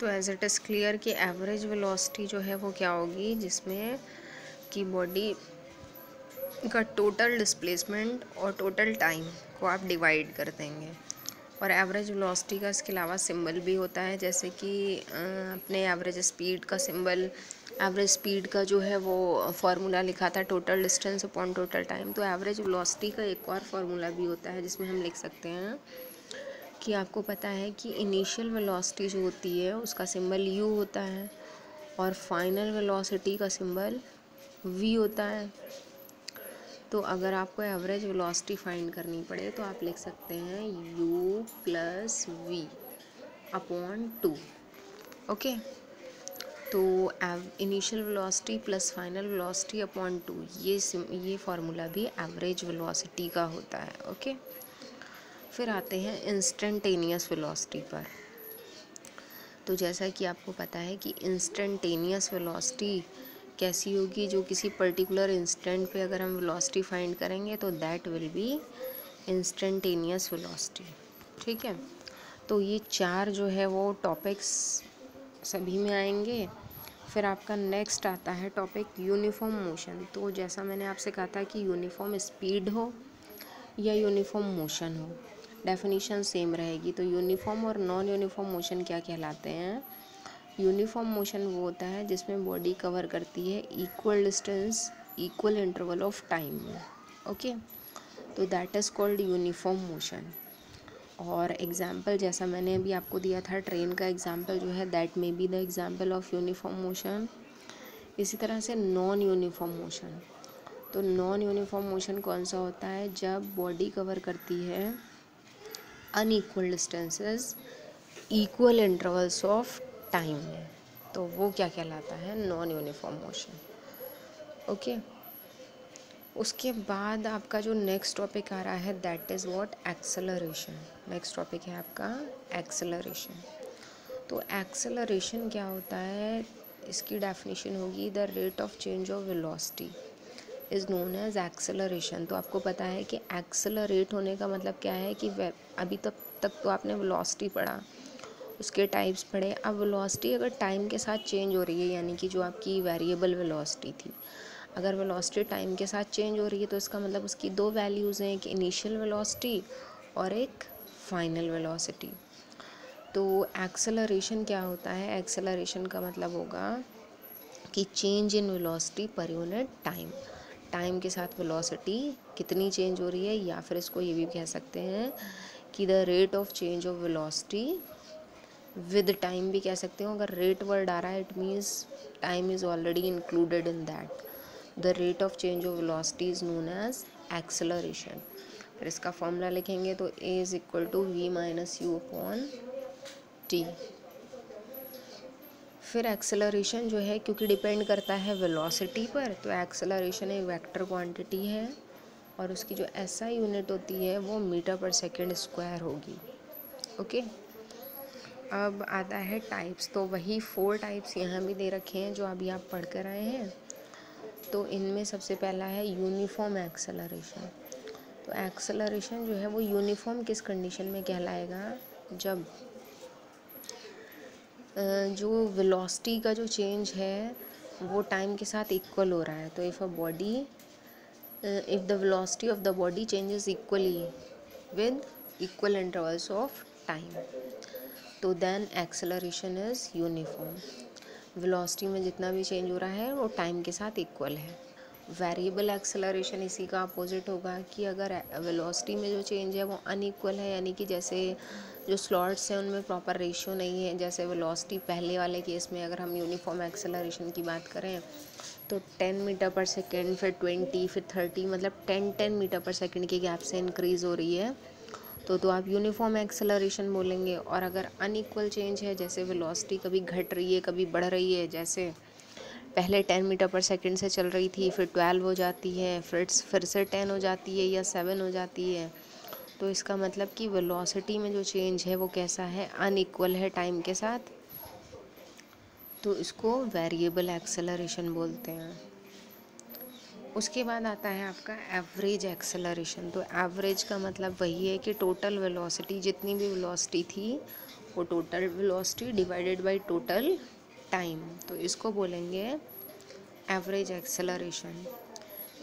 तो as it is clear कि average velocity जो है वो क्या होगी, जिसमें कि बॉडी का टोटल डिस्प्लेसमेंट और टोटल टाइम को आप डिवाइड कर देंगे। और एवरेज वेलोसिटी का इसके अलावा सिंबल भी होता है, जैसे कि अपने एवरेज स्पीड का सिंबल एवरेज स्पीड का जो है वो फार्मूला लिखा था total distance upon total time तो एवरेज वेलोसिटी का एक और फार्मूला भी होता है, जिसमें हम लिख सकते हैं। कि आपको पता है कि इनिशियल वेलोसिटी जो होती है, उसका सिंबल यू होता है और फाइनल वेलोसिटी का सिंबल वी होता है तो अगर आपको एवरेज वेलोसिटी फाइंड करनी पड़े तो आप लिख सकते हैं U plus V upon two okay तो initial velocity plus final velocity upon two ये ये फार्मूला भी एवरेज वेलोसिटी का होता है ओके okay? फिर आते हैं इंस्टेंटेनियस वेलोसिटी पर। तो जैसा कि आपको पता है कि इंस्टेंटेनियस वेलोसिटी कैसी होगी, जो किसी पर्टिकुलर इंस्टेंट पे अगर हम वेलोसिटी फाइंड करेंगे तो that will be instantaneous velocity ठीक है? तो ये चार जो है वो टॉपिक्स सभी में आएँगे। फिर आपका नेक्स्ट आता है टॉपिक यूनिफॉर्म मोशन तो जैसा मैंने आपसे कहा था कि यूनिफॉर्म स्पीड हो या यूनिफॉर्म मोशन हो। डेफिनेशन सेम रहेगी। तो यूनिफॉर्म और नॉन यूनिफॉर्म मोशन क्या कहलाते हैं? यूनिफॉर्म मोशन वो होता है जिसमें बॉडी कवर करती है equal distance equal interval of time okay तो that is called uniform motion और एग्ज़ाम्पल जैसा मैंने अभी आपको दिया था ट्रेन का एग्ज़ाम्पल जो है that may be the example of uniform motion इसी तरह से नॉन यूनिफॉर्म मोशन तो नॉन यूनिफॉर्म मोशन कौन सा होता है? जब बॉडी कवर करती है unequal distances equal intervals of time में तो वो क्या कहलाता है? नॉन यूनिफॉर्म मोशन ओके उसके बाद आपका जो नेक्स्ट टॉपिक आ रहा है that is what acceleration next topic है आपका एक्सेलरेशन तो एक्सेलरेशन क्या होता है? इसकी डेफिनेशन होगी the rate of change of velocity is known as acceleration तो आपको पता है कि एक्सेलरेट होने का मतलब क्या है कि अभी तक तक तो आपने वेलोसिटी पढ़ा। उसके टाइप्स पढ़े। अब वेलोसिटी अगर टाइम के साथ चेंज हो रही है, यानी कि जो आपकी वेरिएबल वेलोसिटी थी, अगर वेलोसिटी टाइम के साथ चेंज हो रही है तो इसका मतलब उसकी दो वैल्यूज़ हैं, एक इनिशियल वेलोसिटी और एक फाइनल वेलोसिटी तो एक्सेलरेशन क्या होता है? एक्सेलरेशन का मतलब होगा कि change in velocity per unit time time के साथ वेलोसिटी कितनी चेंज हो रही है या फिर इसको ये भी कह सकते हैं कि the rate of change of velocity with time भी कह सकते हो। अगर रेट वर्ड आ रहा है it means time is already included in that the rate of change of velocity is known as acceleration फिर इसका फॉर्मूला लिखेंगे तो A is equal to V minus U upon T फिर एक्सेलरेशन जो है, क्योंकि डिपेंड करता है वेलोसिटी पर तो एक्सेलरेशन एक वेक्टर क्वांटिटी है और उसकी जो ऐसा यूनिट होती है, वो मीटर पर सेकेंड स्क्वायर होगी। ओके अब आता है टाइप्स तो वही फोर टाइप्स यहाँ भी दे रखे हैं, जो अभी आप पढ़ कर आए हैं। तो इनमें सबसे पहला है यूनिफॉर्म एक्सेलरेशन तो एक्सेलरेशन जो है, वो यूनिफॉर्म किस कंडीशन में कहलाएगा? जब जो वेलोसिटी का जो चेंज है, वो टाइम के साथ इक्वल हो रहा है। तो if a body if the velocity of the body changes equally with equal intervals of time तो then acceleration is uniform velocity में जितना भी चेंज हो रहा है, वो टाइम के साथ इक्वल है। वेरिएबल एक्सेलरेशन इसी का अपोजिट होगा कि अगर वेलोसिटी में जो चेंज है वो अनइक्वल है, यानी कि जैसे जो स्लॉट्स हैं उनमें प्रॉपर रेशियो नहीं है, जैसे वेलोसिटी पहले वाले केस में अगर हम यूनिफॉर्म एक्सेलरेशन की बात करें तो 10 मीटर पर सेकेंड फिर 20 फिर 30 मतलब 10 10 मीटर पर सेकेंड के गैप से इंक्रीज़ हो रही है। तो तो आप यूनिफॉर्म एक्सेलरेशन बोलेंगे और अगर अनइक्वल चेंज है, जैसे वेलोसिटी कभी घट रही है, कभी बढ़ रही है, जैसे पहले टेन मीटर पर सेकंड से चल रही थी, फिर ट्वेल्व हो जाती है, फिर फिर से टेन हो जाती है या सेवन हो जाती है। तो इसका मतलब कि वेलोसिटी में जो चेंज है वो कैसा है? अनइक्वल है टाइम के साथ। तो इसको वेरिएबल एक्सेलरेशन बोलते हैं। उसके बाद आता है आपका एवरेज एक्सेलरेशन तो एवरेज का मतलब वही है कि टोटल वेलोसिटी जितनी भी वेलोसिटी थी, वो total velocity divided by total time तो इसको बोलेंगे एवरेज एक्सेलरेशन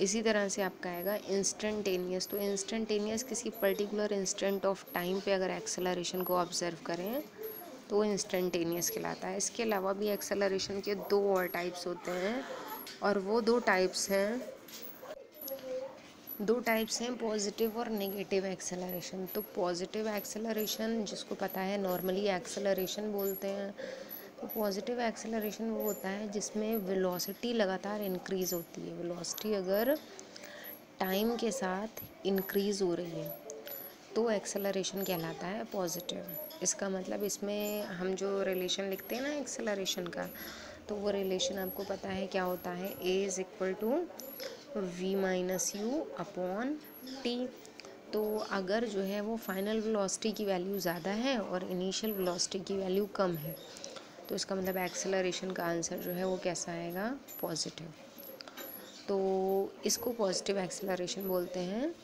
इसी तरह से आपका आएगा इंस्टेंटेनियस तो इंस्टेंटेनियस किसी पर्टिकुलर इंस्टेंट ऑफ़ टाइम पे अगर एक्सेलरेशन को ऑब्ज़र्व करें तो वो इंस्टेंटेनियस कहलाता है। इसके अलावा भी एक्सेलरेशन के दो और टाइप्स होते हैं, और वो दो टाइप्स हैं, दो टाइप्स हैं पॉजिटिव और नेगेटिव एक्सेलरेशन तो पॉजिटिव एक्सेलरेशन जिसको पता है नॉर्मली एक्सेलरेशन बोलते हैं। तो पॉजिटिव एक्सेलरेशन वो होता है जिसमें वेलोसिटी लगातार इंक्रीज़ होती है। वेलोसिटी अगर टाइम के साथ इंक्रीज़ हो रही है तो एक्सेलरेशन कहलाता है पॉजिटिव इसका मतलब इसमें हम जो रिलेशन लिखते हैं ना एक्सेलरेशन का तो वो रिलेशन आपको पता है क्या होता है? A is equal to V minus U upon T तो अगर जो है वो फाइनल वेलोसिटी की वैल्यू ज़्यादा है और इनिशियल वेलोसिटी की वैल्यू कम है तो इसका मतलब एक्सेलरेशन का आंसर जो है वो कैसा आएगा? पॉजिटिव तो इसको पॉजिटिव एक्सेलरेशन बोलते हैं।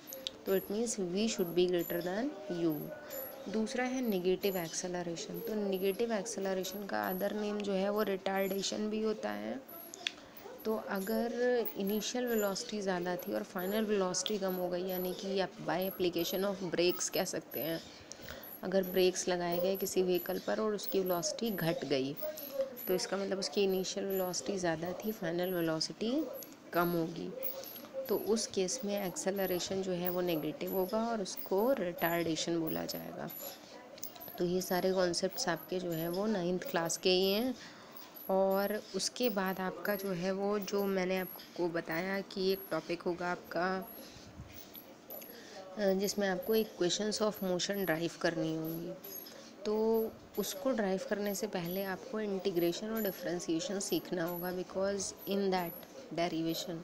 तो it means V should be greater than U दूसरा है निगेटिव एक्सेलरेशन तो निगेटिव एक्सेलरेशन का अदर नेम जो है वो रिटार्डेशन भी होता है। तो अगर इनिशियल वेलोसिटी ज़्यादा थी और फाइनल वेलोसिटी कम हो गई, यानी कि आप बाय एप्लीकेशन ऑफ़ ब्रेक्स कह सकते हैं अगर ब्रेक्स लगाए गए किसी व्हीकल पर और उसकी वेलोसिटी घट गई तो इसका मतलब उसकी इनिशियल वेलोसिटी ज़्यादा थी फाइनल वेलोसिटी कम होगी। तो उस केस में एक्सेलरेशन जो है वो नेगेटिव होगा और उसको रिटार्डेशन बोला जाएगा। तो ये सारे कॉन्सेप्ट आपके जो है वो नाइन्थ क्लास के ही हैं और उसके बाद आपका जो है वो, जो मैंने आपको बताया कि एक टॉपिक होगा आपका जिसमें आपको एक ऑफ़ मोशन ड्राइव करनी होगी। तो उसको ड्राइव करने से पहले आपको इंटीग्रेशन और डिफ्रेंसीशन सीखना होगा because in that derivation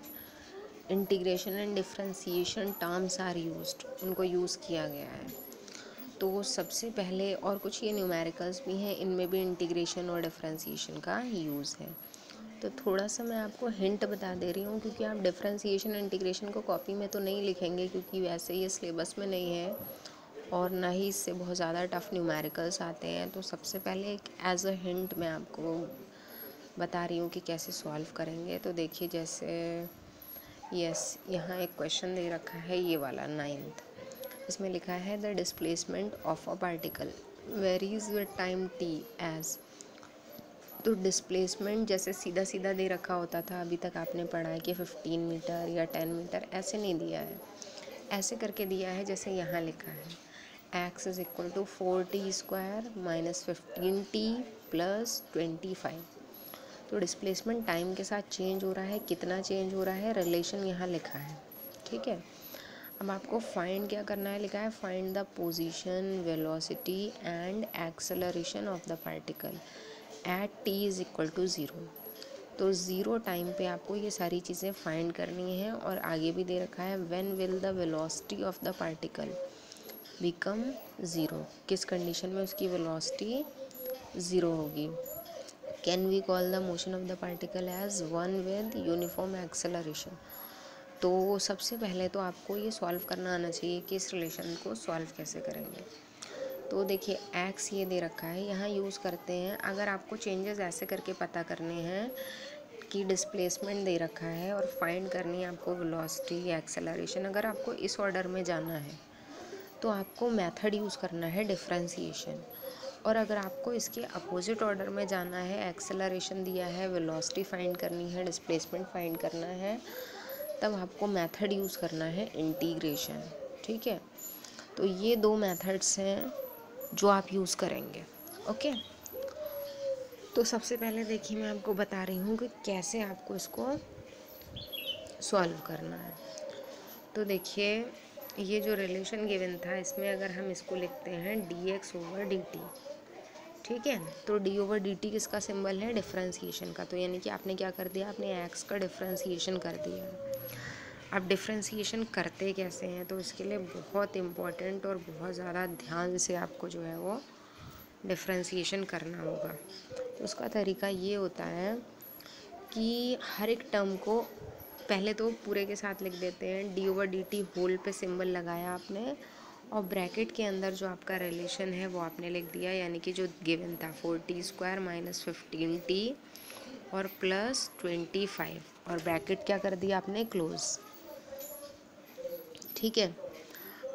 integration and differentiation terms are use उनको यूज़ किया गया है। तो सबसे पहले और कुछ ये न्यूमेरिकल्स भी हैं, इनमें भी इंटीग्रेशन और डिफ्रेंसीशन का यूज़ है। तो थोड़ा सा मैं आपको हिंट बता दे रही हूँ, क्योंकि आप डिफ्रेंसीशन इंटीग्रेशन को कॉपी में तो नहीं लिखेंगे, क्योंकि वैसे ये सिलेबस में नहीं है और ना ही इससे बहुत ज़्यादा टफ न्यूमेरिकल्स आते हैं। तो सबसे पहले एक एज अ हिंट मैं आपको बता रही हूँ कि कैसे सॉल्व करेंगे। तो देखिए, जैसे यस यहाँ एक क्वेश्चन दे रखा है, ये वाला नाइन्थ इसमें लिखा है the displacement of a particle varies with time T as तो डिस्प्लेसमेंट जैसे सीधा सीधा दे रखा होता था, अभी तक आपने पढ़ा है कि 15 मीटर या टेन मीटर ऐसे नहीं दिया है। ऐसे करके दिया है जैसे यहाँ लिखा है। X is equal to four T square minus fifteen T plus twenty five तो डिस्प्लेसमेंट टाइम के साथ चेंज हो रहा है, कितना चेंज हो रहा है रिलेशन यहाँ लिखा है। ठीक है? अब आपको फाइंड क्या करना है लिखा है find the position velocity and acceleration of the particle at T is equal to zero तो ज़ीरो टाइम पे आपको ये सारी चीज़ें फाइंड करनी है और आगे भी दे रखा है when will the velocity of the particle become zero किस कंडीशन में उसकी वेलोसिटी ज़ीरो होगी? Can we call the motion of the particle as one with uniform acceleration तो सबसे पहले तो आपको ये सॉल्व करना आना चाहिए कि इस रिलेशन को सॉल्व कैसे करेंगे। तो देखिए एक्स ये दे रखा है, यहाँ यूज़ करते हैं। अगर आपको चेंजेस ऐसे करके पता करने हैं कि डिस्प्लेसमेंट दे रखा है और फाइंड करनी है आपको वेलोसिटी एक्सेलरेशन अगर आपको इस ऑर्डर में जाना है तो आपको मेथड यूज़ करना है डिफ्रेंसीशन और अगर आपको इसके अपोजिट ऑर्डर में जाना है एक्सेलरेशन दिया है वेलोसिटी फाइंड करनी है डिस्प्लेसमेंट फाइंड करना है, तब आपको मेथड यूज़ करना है इंटीग्रेशन ठीक है? तो ये दो मेथड्स हैं। जो आप यूज़ करेंगे ओके तो सबसे पहले देखिए, मैं आपको बता रही हूँ कि कैसे आपको इसको सॉल्व करना है। तो देखिए, ये जो रिलेशन गिवन था, इसमें अगर हम इसको लिखते हैं D X over D T ठीक है? तो डी ओवर डी टी किसका सिंबल है? डिफ्रेंसीशन का। तो यानी कि आपने क्या कर दिया? आपने एक्स का डिफ्रेंसीशन कर दिया। अब डिफ्रेंसीशन करते कैसे हैं तो इसके लिए बहुत इम्पोर्टेंट और बहुत ज़्यादा ध्यान से आपको जो है वो डिफ्रेंसीशन करना होगा। तो उसका तरीका ये होता है कि हर एक टर्म को पहले तो पूरे के साथ लिख देते हैं D over D T whole पे सिंबल लगाया आपने और ब्रैकेट के अंदर जो आपका रिलेशन है वो आपने लिख दिया, यानी कि जो गिवन था four T square minus fifteen T और प्लस ट्वेंटी फाइव और ब्रैकेट क्या कर दिया आपने? क्लोज ठीक है?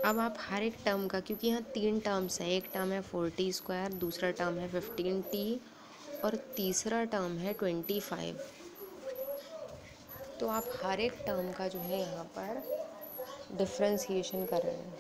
अब आप हर एक टर्म का, क्योंकि यहाँ तीन टर्म्स हैं, एक टर्म है फोर्टी स्क्वायर दूसरा टर्म है फिफ्टीन टी और तीसरा टर्म है ट्वेंटी फाइव तो आप हर एक टर्म का जो है यहाँ पर डिफ्रेंसीशन कर रहे हैं।